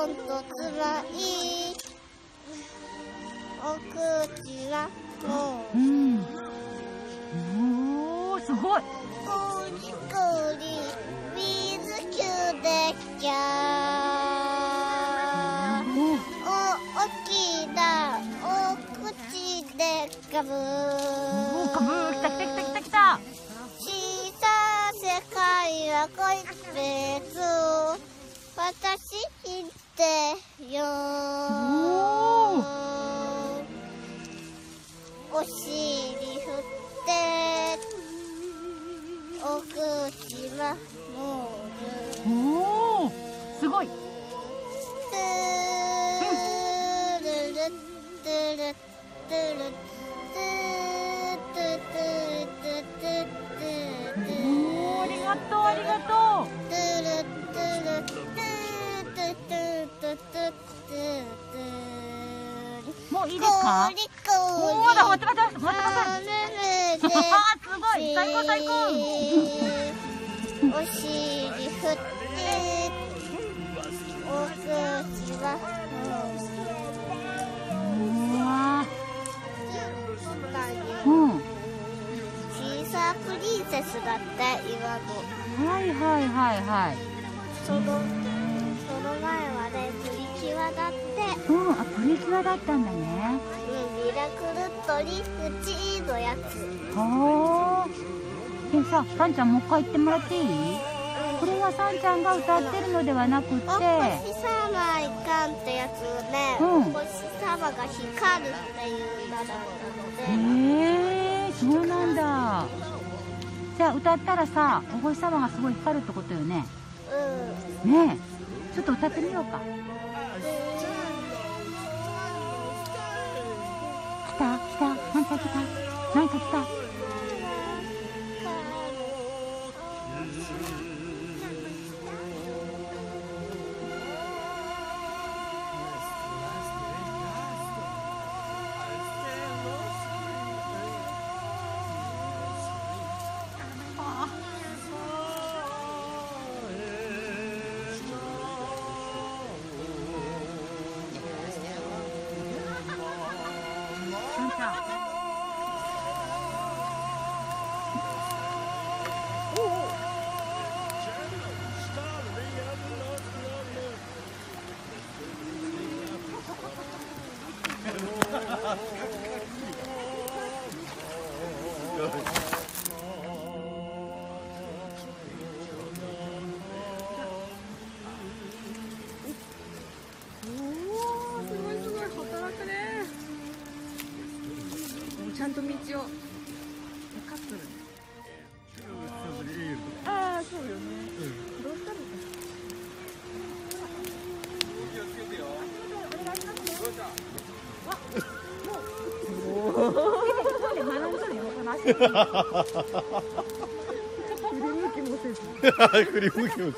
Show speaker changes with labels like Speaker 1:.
Speaker 1: そこん。とつらいお口はもう
Speaker 2: うん。おーすごい
Speaker 1: くりくり水キュできゃ
Speaker 2: お
Speaker 1: お大きなお口でかぶ
Speaker 2: おかぶきたきたきたきたきた
Speaker 1: 小さ世界はこい別私言ってよお尻振ってお口はもう
Speaker 2: すごい。ありがとうありがとうもういいですか？おーだ待って待って待って待ってすごい。最高最高。
Speaker 1: お尻振って。お口は
Speaker 2: うん。
Speaker 1: シーサープリンセスだって今の
Speaker 2: はいはいはいはい。
Speaker 1: その前はねプリキュアだって。
Speaker 2: うんあプリキュアだったんだね。
Speaker 1: うんミラクルトリックチーのやつ。
Speaker 2: はあでささんちゃんもう一回言ってもらっていい？これはさんちゃんが歌ってるのではなくて。
Speaker 1: お星様いかんってやつをね、
Speaker 2: うん。
Speaker 1: お星様が光るっていう名だった
Speaker 2: へ
Speaker 1: ので、
Speaker 2: えそうなんだ。じゃあ歌ったらさお星様がすごい光るってことよね。
Speaker 1: うん。
Speaker 2: ねえちょっと歌ってみようか。来た？来た？なんか来たなんか来た？
Speaker 3: すごい。んと道を分かってるああそうよね、どうしたの？か振り向きもせず
Speaker 4: 振り向きも